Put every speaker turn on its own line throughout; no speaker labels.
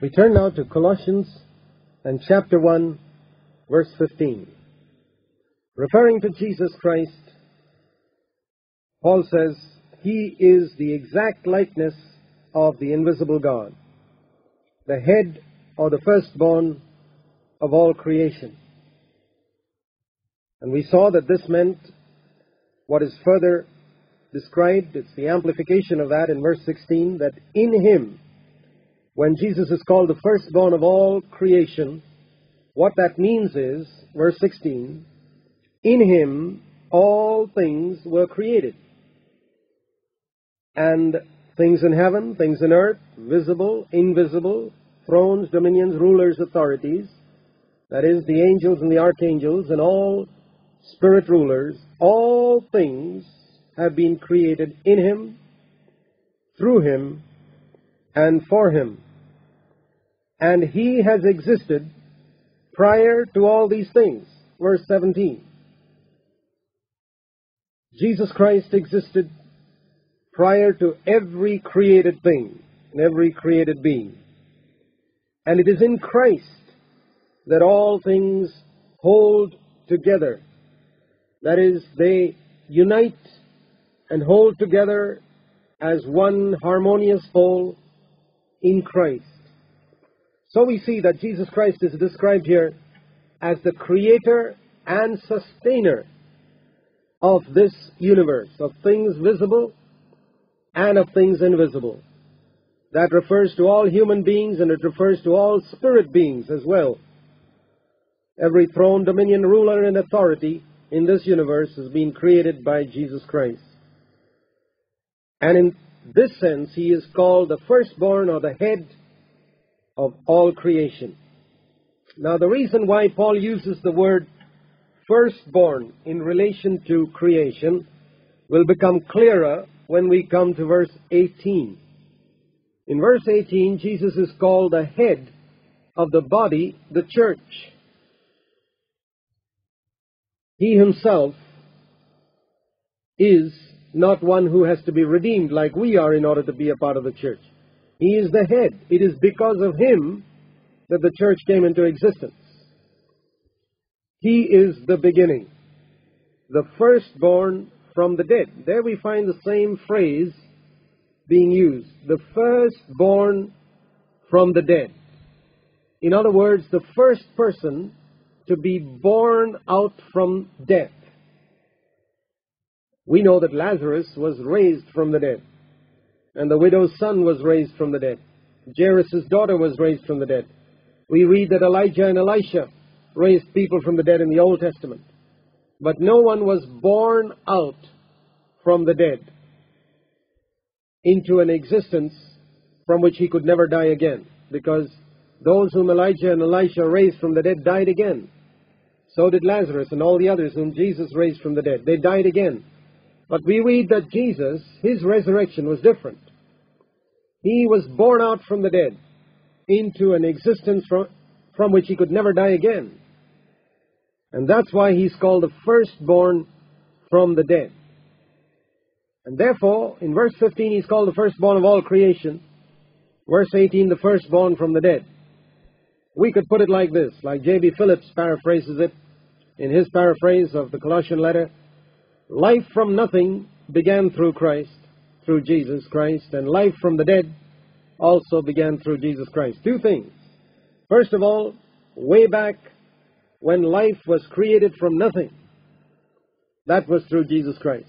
We turn now to Colossians and chapter 1, verse 15. Referring to Jesus Christ, Paul says, He is the exact likeness of the invisible God, the head or the firstborn of all creation. And we saw that this meant what is further described, it's the amplification of that in verse 16, that in Him, when Jesus is called the firstborn of all creation, what that means is, verse 16, in Him all things were created. And things in heaven, things in earth, visible, invisible, thrones, dominions, rulers, authorities, that is, the angels and the archangels and all spirit rulers, all things have been created in Him, through Him, and for Him. And He has existed prior to all these things. Verse 17. Jesus Christ existed prior to every created thing and every created being. And it is in Christ that all things hold together. That is, they unite and hold together as one harmonious whole in Christ. So we see that Jesus Christ is described here as the creator and sustainer of this universe, of things visible and of things invisible. That refers to all human beings and it refers to all spirit beings as well. Every throne, dominion, ruler, and authority in this universe has been created by Jesus Christ. And in this sense, he is called the firstborn or the head of all creation. Now, the reason why Paul uses the word firstborn in relation to creation will become clearer when we come to verse 18. In verse 18, Jesus is called the head of the body, the church. He himself is not one who has to be redeemed like we are in order to be a part of the church. He is the head. It is because of him that the church came into existence. He is the beginning, the firstborn from the dead. There we find the same phrase being used the firstborn from the dead. In other words, the first person to be born out from death. We know that Lazarus was raised from the dead, and the widow's son was raised from the dead. Jairus' daughter was raised from the dead. We read that Elijah and Elisha raised people from the dead in the Old Testament. But no one was born out from the dead into an existence from which he could never die again, because those whom Elijah and Elisha raised from the dead died again. So did Lazarus and all the others whom Jesus raised from the dead. They died again. But we read that Jesus, his resurrection was different. He was born out from the dead into an existence from, from which he could never die again. And that's why he's called the firstborn from the dead. And therefore, in verse 15, he's called the firstborn of all creation. Verse 18, the firstborn from the dead. We could put it like this, like J.B. Phillips paraphrases it in his paraphrase of the Colossian letter Life from nothing began through Christ, through Jesus Christ, and life from the dead also began through Jesus Christ. Two things. First of all, way back when life was created from nothing, that was through Jesus Christ.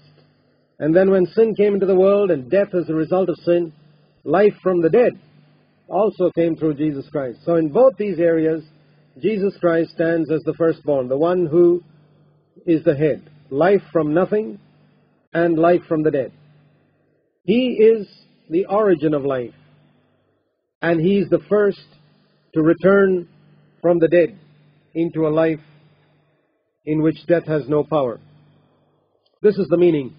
And then when sin came into the world and death as a result of sin, life from the dead also came through Jesus Christ. So in both these areas, Jesus Christ stands as the firstborn, the one who is the head. Life from nothing and life from the dead. He is the origin of life. And He is the first to return from the dead into a life in which death has no power. This is the meaning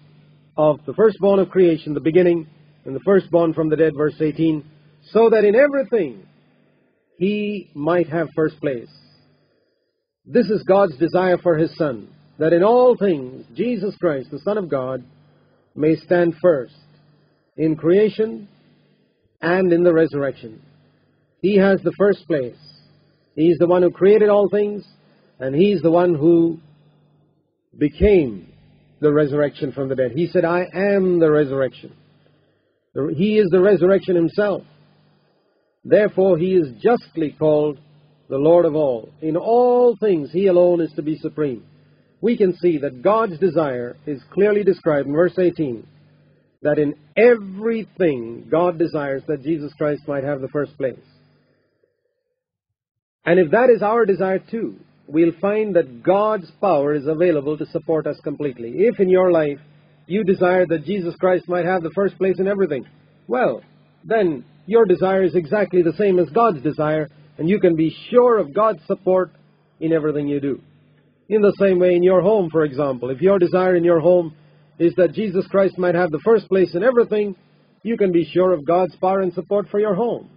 of the firstborn of creation, the beginning, and the firstborn from the dead, verse 18, so that in everything he might have first place. This is God's desire for his Son, that in all things Jesus Christ, the Son of God, may stand first in creation and in the resurrection. He has the first place. He's the one who created all things, and He's the one who became the resurrection from the dead. He said, I am the resurrection. He is the resurrection Himself. Therefore, He is justly called the Lord of all. In all things, He alone is to be supreme. We can see that God's desire is clearly described in verse 18, that in everything God desires that Jesus Christ might have the first place. And if that is our desire too, we'll find that God's power is available to support us completely. If in your life you desire that Jesus Christ might have the first place in everything, well, then your desire is exactly the same as God's desire, and you can be sure of God's support in everything you do. In the same way, in your home, for example, if your desire in your home is that Jesus Christ might have the first place in everything, you can be sure of God's power and support for your home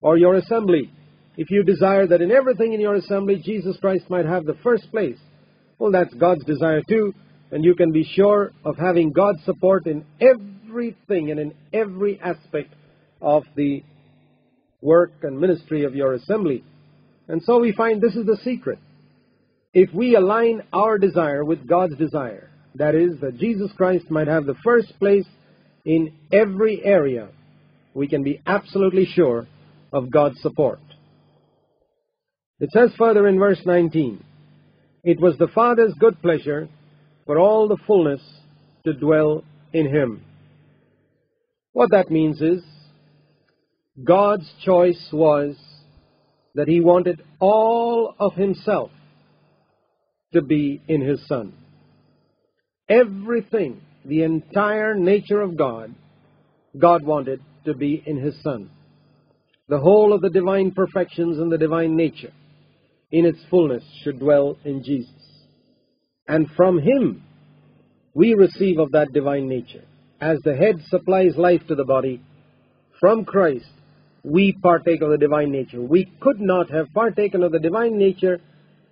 or your assembly. If you desire that in everything in your assembly Jesus Christ might have the first place, well, that's God's desire too, and you can be sure of having God's support in everything and in every aspect of the work and ministry of your assembly. And so we find this is the secret if we align our desire with God's desire, that is, that Jesus Christ might have the first place in every area, we can be absolutely sure of God's support. It says further in verse 19, It was the Father's good pleasure for all the fullness to dwell in Him. What that means is, God's choice was that He wanted all of Himself to be in His Son. Everything, the entire nature of God, God wanted to be in His Son. The whole of the divine perfections and the divine nature, in its fullness, should dwell in Jesus. And from Him, we receive of that divine nature. As the head supplies life to the body, from Christ, we partake of the divine nature. We could not have partaken of the divine nature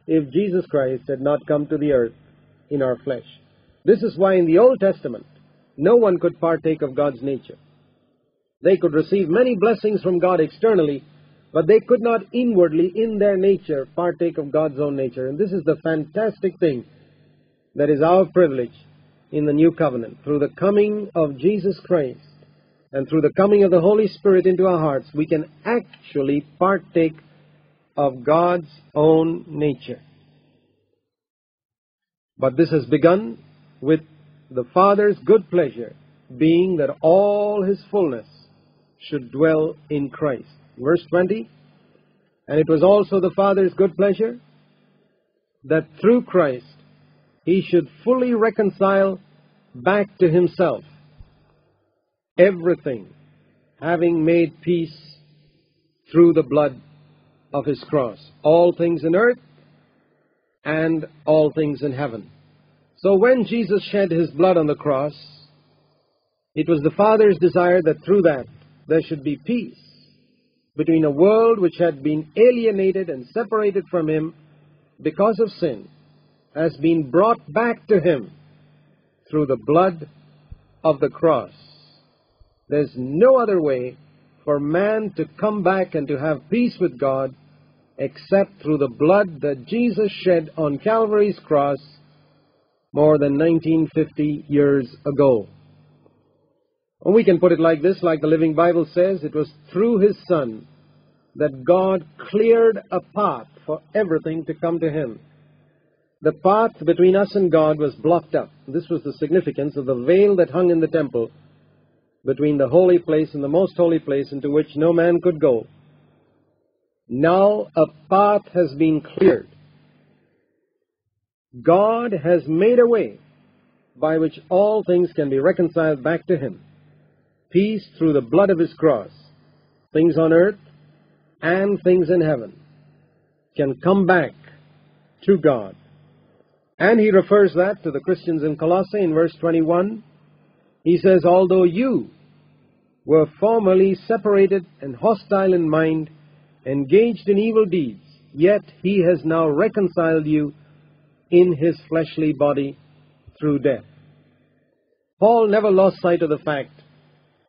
if Jesus Christ had not come to the earth in our flesh. This is why in the Old Testament no one could partake of God's nature. They could receive many blessings from God externally, but they could not inwardly, in their nature, partake of God's own nature. And this is the fantastic thing that is our privilege in the new covenant. Through the coming of Jesus Christ and through the coming of the Holy Spirit into our hearts, we can actually partake of God's own nature. But this has begun with the Father's good pleasure, being that all His fullness should dwell in Christ. Verse 20, And it was also the Father's good pleasure that through Christ He should fully reconcile back to Himself everything, having made peace through the blood of his cross. All things in earth and all things in heaven. So when Jesus shed his blood on the cross, it was the Father's desire that through that there should be peace between a world which had been alienated and separated from him because of sin has been brought back to him through the blood of the cross. There's no other way for man to come back and to have peace with God except through the blood that Jesus shed on Calvary's cross more than 1950 years ago. And we can put it like this, like the Living Bible says, it was through His Son that God cleared a path for everything to come to Him. The path between us and God was blocked up. This was the significance of the veil that hung in the temple between the holy place and the most holy place into which no man could go. Now a path has been cleared. God has made a way by which all things can be reconciled back to Him. Peace through the blood of His cross. Things on earth and things in heaven can come back to God. And he refers that to the Christians in Colossae in verse 21. He says, Although you were formerly separated and hostile in mind, engaged in evil deeds, yet he has now reconciled you in his fleshly body through death. Paul never lost sight of the fact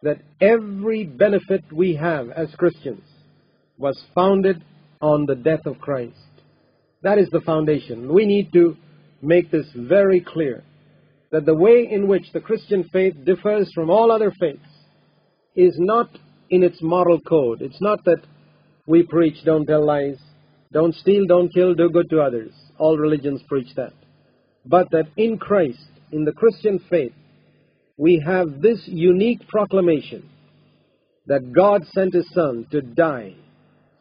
that every benefit we have as Christians was founded on the death of Christ. That is the foundation. We need to make this very clear that the way in which the Christian faith differs from all other faiths is not in its moral code. It's not that we preach don't tell lies, don't steal, don't kill, do good to others. All religions preach that. But that in Christ, in the Christian faith, we have this unique proclamation that God sent His Son to die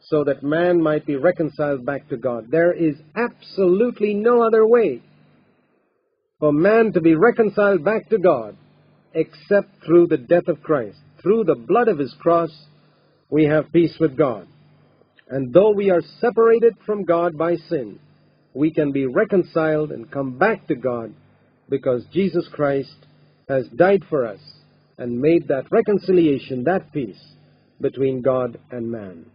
so that man might be reconciled back to God. There is absolutely no other way for man to be reconciled back to God except through the death of Christ. Through the blood of His cross, we have peace with God. And though we are separated from God by sin, we can be reconciled and come back to God because Jesus Christ has died for us and made that reconciliation, that peace between God and man.